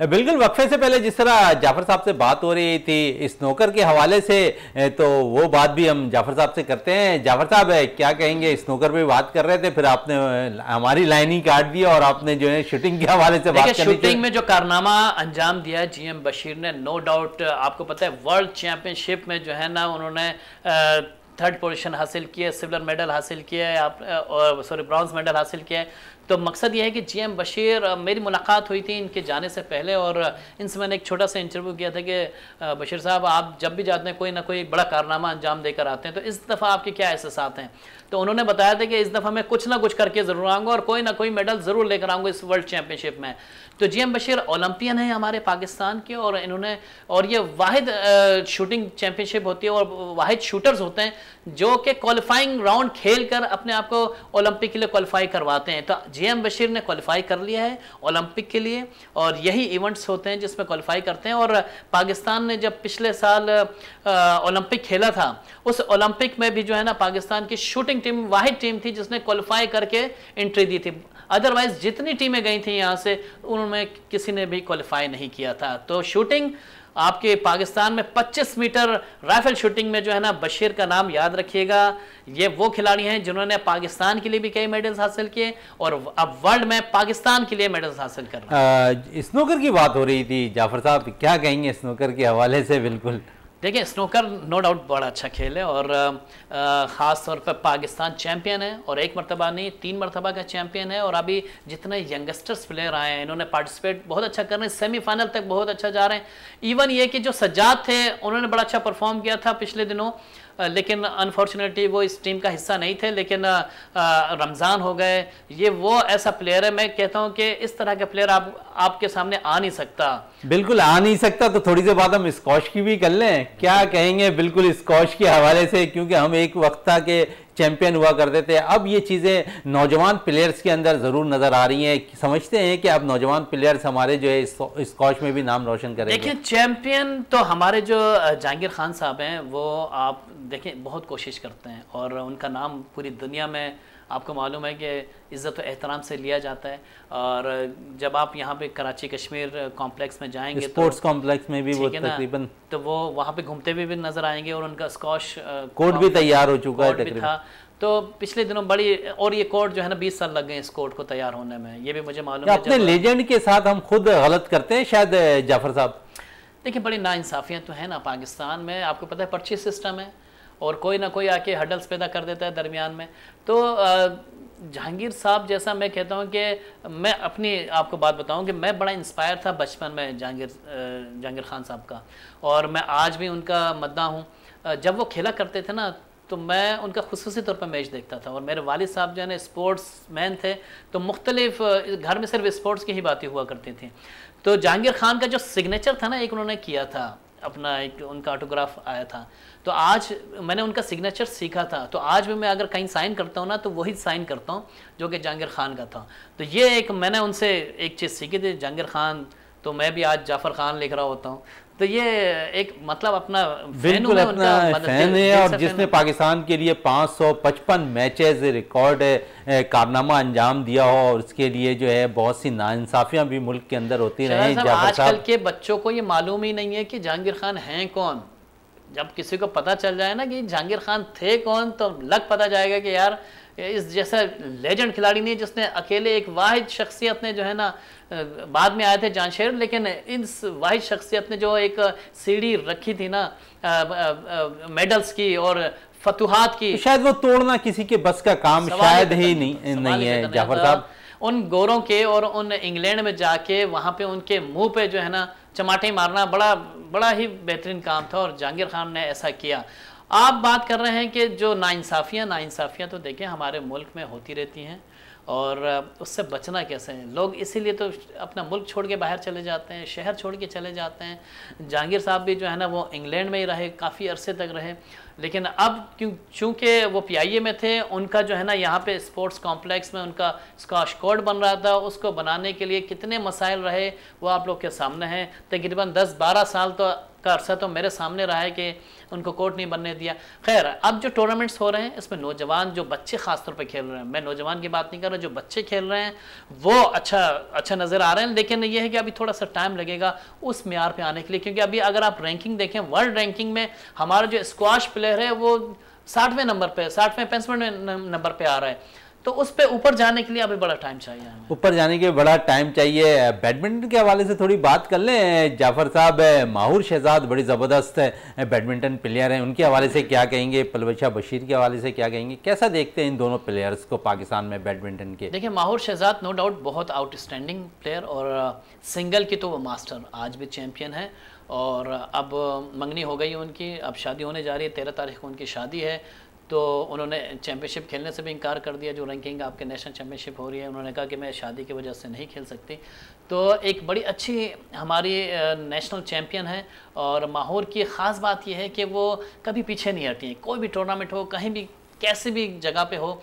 बिल्कुल वक्फे से पहले जिस तरह जाफ़र साहब से बात हो रही थी स्नोकर के हवाले से तो वो बात भी हम जाफ़र साहब से करते हैं। जाफ़र साहब है क्या कहेंगे स्नोकर पे बात कर रहे थे फिर आपने हमारी लाइन ही काट दिया और आपने जो है शूटिंग के हवाले से बात शूटिंग में जो कारनामा अंजाम दिया जीएम बशीर ने नो डाउट आपको पता है वर्ल्ड चैंपियनशिप में जो है ना उन्होंने थर्ड पोजीशन हासिल किया सिल्वर मेडल हासिल किया है, आप और सॉरी ब्रॉन्ज मेडल हासिल किया है। तो मकसद ये है कि जी एम बशीर मेरी मुलाकात हुई थी इनके जाने से पहले और इनसे मैंने एक छोटा सा इंटरव्यू किया था कि बशीर साहब, आप जब भी जाते हैं, कोई ना कोई बड़ा कारनामा अंजाम देकर आते हैं। तो इस दफ़ा आपके क्या एहसास हैं? तो उन्होंने बताया था कि इस दफ़ा मैं कुछ ना कुछ करके ज़रूर आऊँगा और कोई ना कोई मेडल ज़रूर लेकर आऊँगा इस वर्ल्ड चैम्पियनशिप में। तो जी एम बशीर ओलंपियन है हमारे पाकिस्तान के और इन्होंने, और ये वाहिद शूटिंग चैंपियनशिप होती है और वाहिद शूटर्स होते हैं जो कि क्वालिफाइंग राउंड खेल कर अपने आप को ओलंपिक के लिए क्वालिफाई करवाते हैं। तो जी एम बशीर ने क्वालिफाई कर लिया है ओलंपिक के लिए और यही इवेंट्स होते हैं जिसमें क्वालिफाई करते हैं। और पाकिस्तान ने जब पिछले साल ओलंपिक खेला था, उस ओलंपिक में भी जो है ना, पाकिस्तान की शूटिंग टीम वाहिद टीम थी जिसने क्वालिफाई करके एंट्री दी थी। अदरवाइज़ जितनी टीमें गई थी यहाँ से, उनमें किसी ने भी क्वालिफाई नहीं किया था। तो शूटिंग आपके पाकिस्तान में 25 मीटर राइफल शूटिंग में जो है ना, बशीर का नाम याद रखिएगा। ये वो खिलाड़ी हैं जिन्होंने पाकिस्तान के लिए भी कई मेडल्स हासिल किए और अब वर्ल्ड में पाकिस्तान के लिए मेडल्स हासिल कर रहे हैं। स्नोकर की बात हो रही थी। जाफ़र साहब, क्या कहेंगे स्नोकर के हवाले से? बिल्कुल। देखिए स्नोकर नो डाउट बड़ा अच्छा खेल है और ख़ास तौर पर पाकिस्तान चैंपियन है और एक मरतबा नहीं, तीन मरतबा का चैंपियन है और अभी जितने यंगस्टर्स प्लेयर आए हैं, इन्होंने पार्टिसिपेट बहुत अच्छा कर रहे हैं सेमीफाइनल तक बहुत अच्छा जा रहे हैं। इवन ये कि जो सज्जाद थे, उन्होंने बड़ा अच्छा परफॉर्म किया था पिछले दिनों। लेकिन अनफॉर्चुनेटली वो इस टीम का हिस्सा नहीं थे, लेकिन रमज़ान हो गए। ये वो ऐसा प्लेयर है, मैं कहता हूँ कि इस तरह के प्लेयर आप, आपके सामने आ नहीं सकता। बिल्कुल, आ नहीं सकता तो थोड़ी सी बात हम स्कॉश की भी कर लें। क्या कहेंगे बिल्कुल स्कॉश के हवाले से, क्योंकि हम एक वक्त के चैंपियन हुआ करते थे। अब ये चीज़ें नौजवान प्लेयर्स के अंदर ज़रूर नज़र आ रही हैं। समझते हैं कि अब नौजवान प्लेयर्स हमारे जो है स्कॉश में भी नाम रोशन करेंगे। देखिए चैंपियन तो हमारे जो जहांगीर खान साहब हैं, वो आप देखें, बहुत कोशिश करते हैं और उनका नाम पूरी दुनिया में आपको मालूम है कि इज़्ज़त एहतराम से लिया जाता है और जब आप यहाँ पे कराची कश्मीर कॉम्प्लेक्स में जाएँगे स्पोर्ट्स तो, कॉम्प्लेक्स में भी वो तकरीबन तो वो वहाँ पे घूमते हुए भी नज़र आएँगे और उनका स्कॉश कोर्ट भी तैयार हो चुका है भी था। तो पिछले दिनों बड़ी और ये कोर्ट जो है ना बीस साल लग गए इस कोर्ट को तैयार होने में। ये भी मुझे मालूम है अपने लेजेंड के साथ हम खुद गलत करते हैं शायद जाफ़र साहब? देखिए बड़ी नाइंसाफ़ियाँ तो है ना पाकिस्तान में। आपको पता है पर्ची सिस्टम है। और कोई ना कोई आके हडल्स पैदा कर देता है दरमियान में। तो जहांगीर साहब जैसा मैं कहता हूँ कि मैं अपनी आपको बात बताऊँ कि मैं बड़ा इंस्पायर था बचपन में जहांगीर जहांगीर खान साहब का। और मैं आज भी उनका मद्दा हूँ। जब वो खेला करते थे ना तो मैं उनका खसूसी तौर पर मैच देखता था। और मेरे वालिद साहब जो है ना स्पोर्ट्स मैन थे तो मुख्तलिफ़ घर में सिर्फ़ स्पोर्ट्स की ही बातें हुआ करती थी। तो जहांगीर खान का जो सिग्नेचर था ना, एक उन्होंने किया था। अपना एक उनका ऑटोग्राफ आया था। तो आज मैंने उनका सिग्नेचर सीखा था। तो आज भी मैं अगर कहीं साइन करता हूँ ना तो वही साइन करता हूँ जो कि जहांगीर खान का था। तो ये एक मैंने उनसे एक चीज़ सीखी थी जहांगीर खान तो मैं भी आज जाफ़र खान लिख रहा होता हूँ। तो ये एक मतलब अपना बिल्कुल अपना फ़ैन है और जिसने पाकिस्तान के लिए 555 मैचेस रिकॉर्ड कारनामा अंजाम दिया हो और उसके लिए जो है बहुत सी नाइंसाफियाँ भी मुल्क के अंदर होती रही। आजकल के बच्चों को ये मालूम ही नहीं है कि जहांगीर खान हैं कौन। जब किसी को पता चल जाए ना कि जहांगीर खान थे कौन तो लग पता जाएगा कि यार इस जैसा लेजेंड खिलाड़ी नहीं जिसने अकेले एक वाहिद शख्सियत ने जो है ना बाद में आए थे जानशेर लेकिन इस वाहिद शख्सियत ने जो एक सीढ़ी रखी थी ना आ, आ, आ, मेडल्स की और फतुहात की। तो शायद वो तोड़ना किसी के बस का काम शायद ही नहीं नहीं है जाफ़र साहब। उन गोरों के और उन इंग्लैंड में जाके वहाँ पे उनके मुँह पे जो है ना चमाटे मारना बड़ा बड़ा ही बेहतरीन काम था और जहांगीर खान ने ऐसा किया। आप बात कर रहे हैं कि जो नाइंसाफ़ियाँ नाइंसाफ़ियाँ तो देखें हमारे मुल्क में होती रहती हैं और उससे बचना कैसे है? लोग इसीलिए तो अपना मुल्क छोड़ के बाहर चले जाते हैं, शहर छोड़ के चले जाते हैं। जहांगीर साहब भी जो है ना, वो इंग्लैंड में ही रहे, काफ़ी अरसे तक रहे। लेकिन अब क्यों, चूँकि वो पीआईए में थे, उनका जो है ना यहाँ पे स्पोर्ट्स कॉम्प्लेक्स में उनका स्कॉश कोड बन रहा था, उसको बनाने के लिए कितने मसाइल रहे, वो आप लोग के सामने हैं। तकरीबन 10-12 साल तो का अरसा तो मेरे सामने रहा है कि उनको कोर्ट नहीं बनने दिया। खैर, अब जो टूर्नामेंट्स हो रहे हैं, इसमें नौजवान जो बच्चे खासतौर पर खेल रहे हैं, मैं नौजवान की बात नहीं कर रहा, जो बच्चे खेल रहे हैं, वो अच्छा अच्छा नज़र आ रहे हैं, लेकिन ये है कि अभी थोड़ा सा टाइम लगेगा उस मैार पर आने के लिए, क्योंकि अभी अगर आप रैंकिंग देखें वर्ल्ड रैंकिंग में हमारा जो स्क्वाश प्लेयर है, वो साठवें नंबर पर साठवें, पैंसठवें नंबर पर आ रहा है। तो उस पर ऊपर जाने के लिए अभी बड़ा टाइम चाहिए ऊपर जाने के लिए बड़ा टाइम चाहिए। बैडमिंटन के हवाले से थोड़ी बात कर लें। जाफ़र साहब माहूर शहजाद बड़ी ज़बरदस्त बैडमिंटन प्लेयर हैं। उनके हवाले से क्या कहेंगे? पलवशा बशीर के हवाले से क्या कहेंगे? कैसा देखते हैं इन दोनों प्लेयर्स को पाकिस्तान में बैडमिंटन के? देखिए माहूर शहजाद नो डाउट बहुत आउटस्टैंडिंग प्लेयर और सिंगल की तो वो मास्टर आज भी चैम्पियन है। और अब मंगनी हो गई उनकी। अब शादी होने जा रही है। तेरह तारीख को उनकी शादी है। तो उन्होंने चैम्पियनशिप खेलने से भी इनकार कर दिया, जो रैंकिंग आपके नेशनल चैम्पियनशिप हो रही है। उन्होंने कहा कि मैं शादी की वजह से नहीं खेल सकती। तो एक बड़ी अच्छी हमारी नेशनल चैम्पियन है और माहौर की ख़ास बात यह है कि वो कभी पीछे नहीं हटी कोई भी टूर्नामेंट हो, कहीं भी, कैसे भी जगह पे हो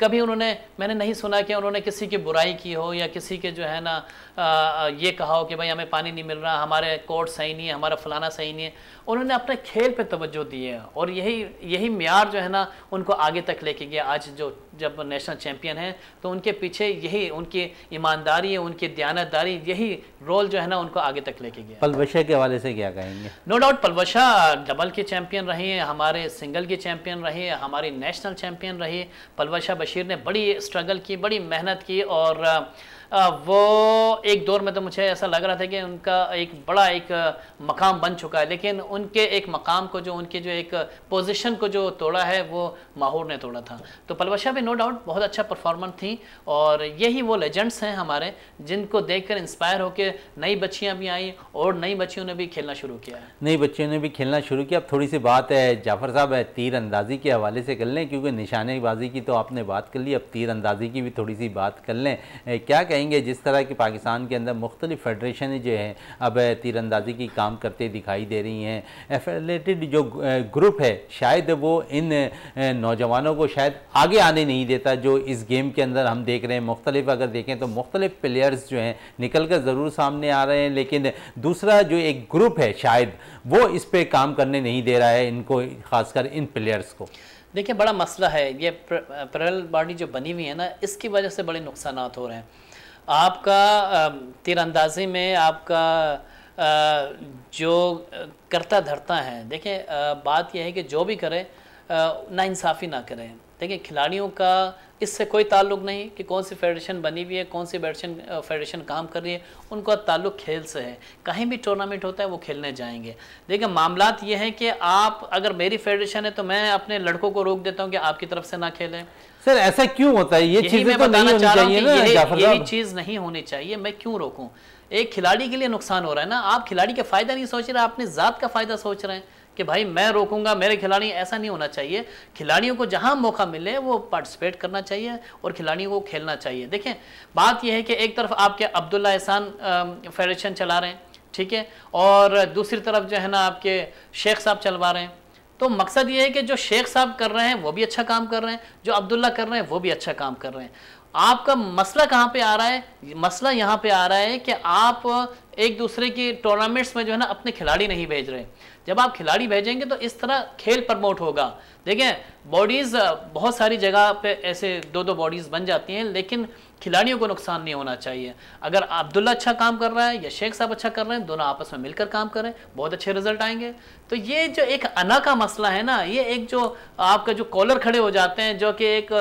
कभी उन्होंने, मैंने नहीं सुना कि उन्होंने किसी की बुराई की हो या किसी के जो है ना ये कहा हो कि भाई हमें पानी नहीं मिल रहा, हमारे कोर्ट सही नहीं है, हमारा फलाना सही नहीं है। उन्होंने अपने खेल पे तवज्जो दिए और यही यही म्यार जो है ना, उनको आगे तक लेके गया। आज जो जब नेशनल चैम्पियन हैं तो उनके पीछे यही उनकी ईमानदारी उनकी दयानतदारी यही रोल जो है ना उनको आगे तक लेके गया पलवशा के हवाले से क्या कहेंगे? नो डाउट पलवशा डबल की चैम्पियन रही है हमारे सिंगल की चैंपियन रही है हमारी नेशनल चैम्पियन रही। पलवशा बशीर ने बड़ी स्ट्रगल की बड़ी मेहनत की और वो एक दौर में तो मुझे ऐसा लग रहा था कि उनका एक बड़ा एक मकाम बन चुका है, लेकिन उनके एक मकाम को जो, उनके जो एक पोजीशन को जो तोड़ा है, वो माहौर ने तोड़ा था। तो पलवशा भी नो डाउट बहुत अच्छा परफॉर्मेंस थी, और यही वो लेजेंड्स हैं हमारे, जिनको देखकर इंस्पायर होकर नई बच्चियाँ भी आई और नई बच्चियों ने भी खेलना शुरू किया है। नई बच्चियों ने भी खेलना शुरू किया। अब थोड़ी सी बात है, जाफ़र साहब, है, तीर अंदाजी के हवाले से कर लें, क्योंकि निशानेबाजी की तो आपने बात कर ली, अब तीर अंदाजी की भी थोड़ी सी बात कर लें। क्या कहेंगे जिस तरह की पाकिस्तान के अंदर मुख्तलिफ़ फेडरेशन जो हैं, अब तीरंदाजी की काम करते दिखाई दे रही हैं। एफिलेटेड जो ग्रुप है, शायद वो इन नौजवानों को शायद आगे आने नहीं देता, जो इस गेम के अंदर हम देख रहे हैं। मुख्तलिफ़ अगर देखें तो मुख्तलिफ़ प्लेयर्स जो हैं निकल कर ज़रूर सामने आ रहे हैं, लेकिन दूसरा जो एक ग्रुप है शायद, वो इस पर काम करने नहीं दे रहा है इनको, खासकर इन प्लेयर्स को। देखिए, बड़ा मसला है। ये पैरल बॉडी जो बनी हुई है ना, इसकी वजह से बड़े नुकसान हो रहे हैं। आपका तीरंदाजी में आपका जो करता धरता है देखें बात यह है कि जो भी करे नाइंसाफ़ी ना करें। देखिए, खिलाड़ियों का इससे कोई ताल्लुक नहीं कि कौन सी फेडरेशन बनी हुई है, कौन सी फेडरेशन फेडरेशन काम कर रही है, उनका ताल्लुक खेल से है। कहीं भी टूर्नामेंट होता है, वो खेलने जाएँगे। देखिए मामला ये हैं कि आप, अगर मेरी फेडरेशन है तो मैं अपने लड़कों को रोक देता हूँ कि आपकी तरफ़ से ना खेलें। सर ऐसा क्यों होता है? ये चीज़ तो नहीं होनी चाहिए ना यही चीज़ नहीं होनी चाहिए। मैं क्यों रोकूं? एक खिलाड़ी के लिए नुकसान हो रहा है ना। आप खिलाड़ी का फ़ायदा नहीं सोच रहे अपने जात का फ़ायदा सोच रहे हैं कि भाई मैं रोकूँगा मेरे खिलाड़ी ऐसा नहीं होना चाहिए। खिलाड़ियों को जहाँ मौका मिले वो पार्टिसिपेट करना चाहिए और खिलाड़ियों को खेलना चाहिए। देखें बात यह है कि एक तरफ़ आपके अब्दुल्ला एहसान फेडरेशन चला रहे हैं ठीक है? और दूसरी तरफ़ जो है ना आपके शेख साहब चलवा रहे हैं। तो मकसद ये है कि जो शेख साहब कर रहे हैं, वो भी अच्छा काम कर रहे हैं, जो अब्दुल्ला कर रहे हैं, वो भी अच्छा काम कर रहे हैं। आपका मसला कहाँ पे आ रहा है? मसला यहाँ पे आ रहा है कि आप एक दूसरे के टूर्नामेंट्स में जो है ना, अपने खिलाड़ी नहीं भेज रहे। जब आप खिलाड़ी भेजेंगे तो इस तरह खेल प्रमोट होगा। देखें बॉडीज़ बहुत सारी जगह पे ऐसे दो दो बॉडीज़ बन जाती हैं, लेकिन खिलाड़ियों को नुकसान नहीं होना चाहिए। अगर अब्दुल्ला अच्छा काम कर रहा है या शेख साहब अच्छा कर रहे हैं, दोनों आपस में मिलकर काम करें, बहुत अच्छे रिज़ल्ट आएँगे। तो ये जो एक अना का मसला है ना, ये एक जो आपका जो कॉलर खड़े हो जाते हैं, जो कि एक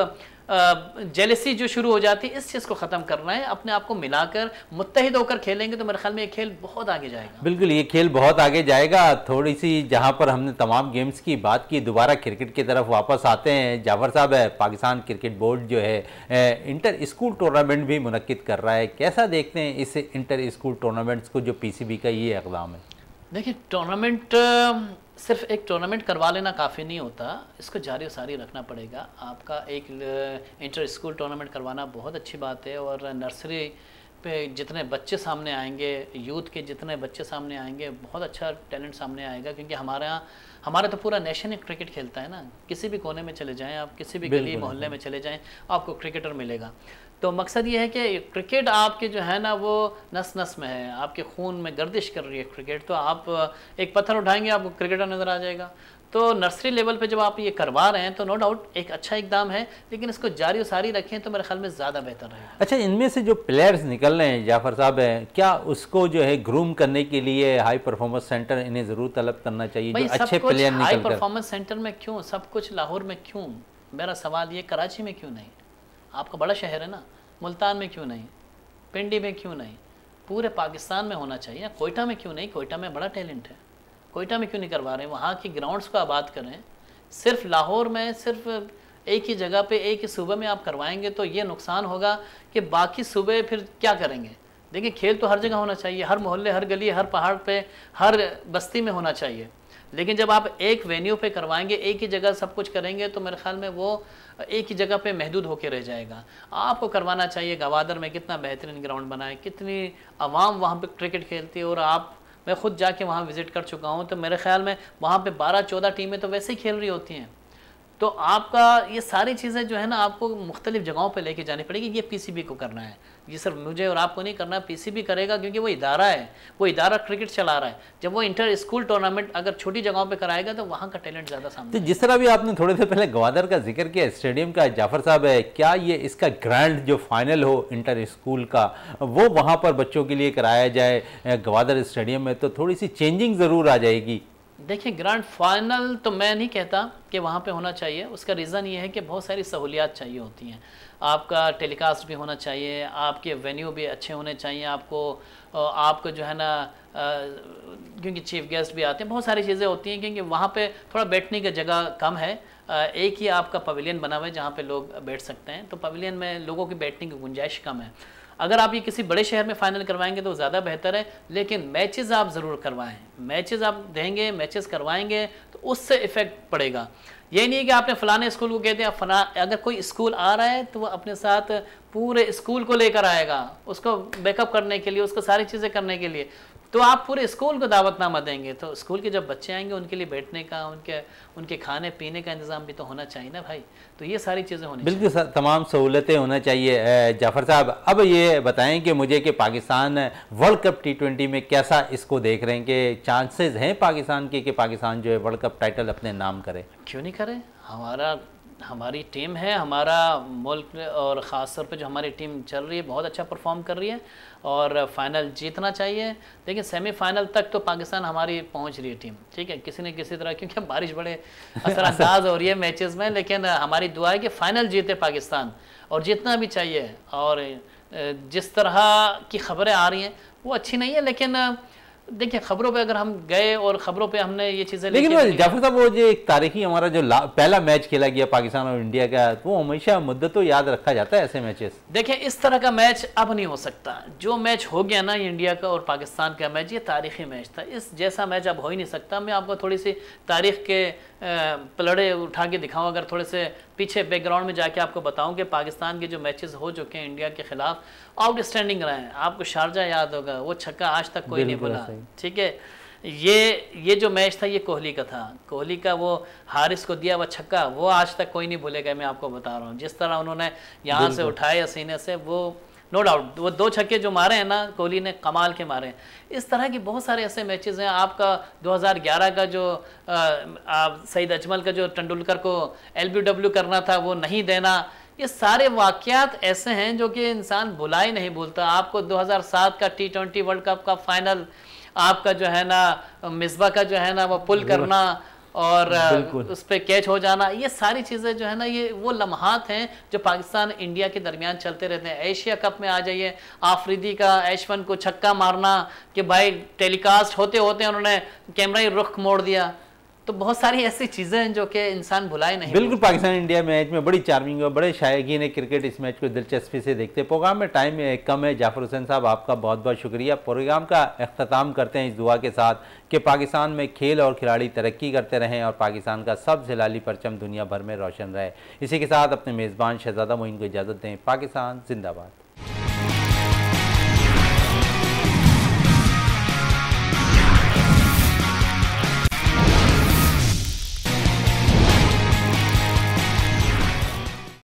जेलसी जो शुरू हो जाती है, इस चीज़ को ख़त्म करना है। अपने आप को मिलाकर मुतहद होकर खेलेंगे तो मेरे ख्याल में ये खेल बहुत आगे जाएगा। बिल्कुल, ये खेल बहुत आगे जाएगा। थोड़ी सी जहाँ पर हमने तमाम गेम्स की बात की, दोबारा क्रिकेट की तरफ़ वापस आते हैं। जाफ़र साहब है, पाकिस्तान क्रिकेट बोर्ड जो है इंटर स्कूल टूर्नामेंट भी मुनद कर रहा है। कैसा देखते हैं इस इंटर स्कूल टूर्नामेंट्स को, जो पी का ये इकदाम है? देखिए टूर्नामेंट सिर्फ़ एक टूर्नामेंट करवा लेना काफ़ी नहीं होता। इसको जारी सारी रखना पड़ेगा। आपका एक इंटर स्कूल टूर्नामेंट करवाना बहुत अच्छी बात है और नर्सरी पे जितने बच्चे सामने आएँगे यूथ के जितने बच्चे सामने आएँगे बहुत अच्छा टैलेंट सामने आएगा क्योंकि हमारे यहाँ हमारा तो पूरा नेशन ही क्रिकेट खेलता है ना। किसी भी कोने में चले जाएँ आप किसी भी गली मोहल्ले में चले जाएँ आपको क्रिकेटर मिलेगा। तो मकसद ये है कि क्रिकेट आपके जो है ना वो नस नस में है आपके खून में गर्दिश कर रही है क्रिकेट। तो आप एक पत्थर उठाएँगे आपको क्रिकेटर नज़र आ जाएगा। तो नर्सरी लेवल पे जब आप ये करवा रहे हैं तो नो डाउट एक अच्छा इकदाम है लेकिन इसको जारी सारी रखें तो मेरे ख्याल में ज़्यादा बेहतर है अच्छा इनमें से जो प्लेयर्स निकल रहे हैं जाफ़र साहब हैं क्या उसको जो है ग्रूम करने के लिए हाई परफॉर्मेंस सेंटर इन्हें ज़रूर तलब करना चाहिए जो अच्छे प्लेयर हाई परफॉर्मेंस सेंटर में क्यों सब कुछ लाहौर में क्यों? मेरा सवाल ये कराची में क्यों नहीं? आपका बड़ा शहर है ना? मुल्तान में क्यों नहीं? पिंडी में क्यों नहीं? पूरे पाकिस्तान में होना चाहिए। कोयटा में क्यों नहीं? कोयटा में बड़ा टैलेंट है। कोयटा में क्यों नहीं करवा रहे हैं? वहाँ की ग्राउंड्स को आबाद करें। सिर्फ़ लाहौर में, सिर्फ़ एक ही जगह पे, एक ही सूबे में आप करवाएँगे तो ये नुकसान होगा कि बाकी सूबे फिर क्या करेंगे? देखिए, खेल तो हर जगह होना चाहिए। हर मोहल्ले, हर गली, हर पहाड़ पे, हर बस्ती में होना चाहिए। लेकिन जब आप एक वेन्यू पे करवाएँगे, एक ही जगह सब कुछ करेंगे तो मेरे ख्याल में वो एक ही जगह पे महदूद होकर रह जाएगा। आपको करवाना चाहिए गवादर में कितना बेहतरीन ग्राउंड बनाए कितनी आवाम वहाँ पे क्रिकेट खेलती है, और आप, मैं खुद जाके वहाँ विज़िट कर चुका हूँ तो मेरे ख्याल में वहाँ पे 12-14 टीमें तो वैसे ही खेल रही होती हैं। तो आपका ये सारी चीज़ें जो है ना, आपको मुख्तलिफ़ जगहों पर लेके जानी पड़ेगी, ये पीसीबी को करना है। ये सिर्फ़ मुझे और आपको नहीं करना पीसीबी करेगा क्योंकि वो इदारा है वो इदारा क्रिकेट चला रहा है। जब वो इंटर स्कूल टूर्नामेंट अगर छोटी जगहों पे कराएगा तो वहाँ का टैलेंट ज़्यादा सामने तो जिस तरह भी आपने थोड़ी देर पहले गवादर का ज़िक्र किया स्टेडियम का जाफ़र साहब है क्या ये इसका ग्रैंड जो फाइनल हो इंटर स्कूल का वो वहाँ पर बच्चों के लिए कराया जाए गवादर स्टेडियम में तो थोड़ी सी चेंजिंग ज़रूर आ जाएगी। देखिए ग्रैंड फाइनल तो मैं नहीं कहता कि वहाँ पे होना चाहिए। उसका रीज़न ये है कि बहुत सारी सहूलियात चाहिए होती हैं। आपका टेलीकास्ट भी होना चाहिए, आपके वेन्यू भी अच्छे होने चाहिए, आपको आपको जो है ना क्योंकि चीफ गेस्ट भी आते हैं, बहुत सारी चीज़ें होती हैं क्योंकि वहाँ पे थोड़ा बैठने की जगह कम है। एक ही आपका पवेलियन बना हुआ है जहाँ पर लोग बैठ सकते हैं। तो पवेलियन में लोगों की बैठने की गुंजाइश कम है। अगर आप ये किसी बड़े शहर में फाइनल करवाएँगे तो ज़्यादा बेहतर है, लेकिन मैचेस आप ज़रूर करवाएँ। मैचेस आप देंगे मैचेस करवाएँगे तो उससे इफ़ेक्ट पड़ेगा। ये नहीं है कि आपने फलाने स्कूल को कहते हैं फला, अगर कोई स्कूल आ रहा है तो वो अपने साथ पूरे स्कूल को लेकर आएगा। उसको बैकअप करने के लिए, उसको सारी चीज़ें करने के लिए। तो आप पूरे स्कूल को दावतनामा देंगे। तो स्कूल के जब बच्चे आएँगे उनके लिए बैठने का उनके उनके खाने पीने का इंतज़ाम भी तो होना चाहिए ना भाई। तो ये सारी चीज़ें होनी बिल्कुल तमाम सहूलतें होना चाहिए। जाफ़र साहब अब ये बताएँ कि मुझे कि Pakistan world cup T twenty में कैसा इसको देख रहे हैं कि चांसेज़ हैं पाकिस्तान के कि पाकिस्तान जो है वर्ल्ड कप टाइटल अपने नाम करे? क्यों नहीं करे? हमारा हमारी टीम है, हमारा मुल्क और ख़ास तौर पे जो हमारी टीम चल रही है, बहुत अच्छा परफॉर्म कर रही है और फाइनल जीतना चाहिए। लेकिन सेमीफाइनल तक तो पाकिस्तान हमारी पहुँच रही है टीम ठीक है? किसी न किसी तरह, क्योंकि बारिश बड़े असरअंदाज हो रही है मैचेस में, लेकिन हमारी दुआ है कि फ़ाइनल जीते पाकिस्तान और जीतना भी चाहिए और जिस तरह की खबरें आ रही हैं, वो अच्छी नहीं है, लेकिन देखिए खबरों पे अगर हम गए और खबरों पे हमने ये चीज़ें लेकिन जाफ़र साहब वो जो एक तारीखी हमारा जो पहला मैच खेला गया पाकिस्तान और इंडिया का वो हमेशा मुद्दत तो याद रखा जाता है ऐसे मैचेस? देखिए इस तरह का मैच अब नहीं हो सकता। जो मैच हो गया ना इंडिया का और पाकिस्तान का मैच ये तारीखी मैच था। इस जैसा मैच अब हो ही नहीं सकता। मैं आपको थोड़ी सी तारीख के पलड़े उठा के दिखाऊँ अगर थोड़े से पीछे बैकग्राउंड में जाके आपको बताऊँ कि पाकिस्तान के जो मैचेस हो चुके हैं इंडिया के खिलाफ आउटस्टैंडिंग रहे हैं। आपको शारजा याद होगा वो छक्का आज तक कोई नहीं बोला। ठीक है? ये ये जो मैच था ये कोहली का था। कोहली का वो हारिस को दिया हुआ छक्का वो आज तक कोई नहीं भूलेगा मैं आपको बता रहा हूँ। जिस तरह उन्होंने यहाँ से उठाए सीने से वो नो डाउट वो दो छक्के जो मारे हैं ना कोहली ने कमाल के मारे हैं। इस तरह की बहुत सारे ऐसे मैचेस हैं। आपका 2011 का जो आप सईद अजमल का जो तेंदुलकर को एलबीडब्ल्यू करना था वो नहीं देना। ये सारे वाक़ात ऐसे हैं जो कि इंसान भुला ही नहीं भूलता। आपको 2007 का टी ट्वेंटी वर्ल्ड कप का फाइनल आपका जो है ना मिसबा का जो है ना वो पुल करना और उस पर कैच हो जाना ये सारी चीज़ें जो है ना ये वो लम्हात हैं जो पाकिस्तान इंडिया के दरमियान चलते रहते हैं। एशिया कप में आ जाइए आफरीदी का ऐशवन को छक्का मारना कि भाई टेलीकास्ट होते होते उन्होंने कैमरा ही रुख मोड़ दिया। तो बहुत सारी ऐसी चीज़ें हैं जो कि इंसान भुलाए नहीं बिल्कुल पाकिस्तान इंडिया मैच में बड़ी चार्मिंग और बड़े शायकीन ने क्रिकेट। इस मैच को दिलचस्पी से देखते प्रोग्राम में टाइम कम है। जाफ़र हुसैन साहब आपका बहुत बहुत शुक्रिया। प्रोग्राम का अख्ताम करते हैं इस दुआ के साथ कि पाकिस्तान में खेल और खिलाड़ी तरक्की करते रहें और पाकिस्तान का सबसे लाली परचम दुनिया भर में रोशन रहे। इसी के साथ अपने मेज़बान शहजादा मोइन को इजाज़त दें। पाकिस्तान जिंदाबाद।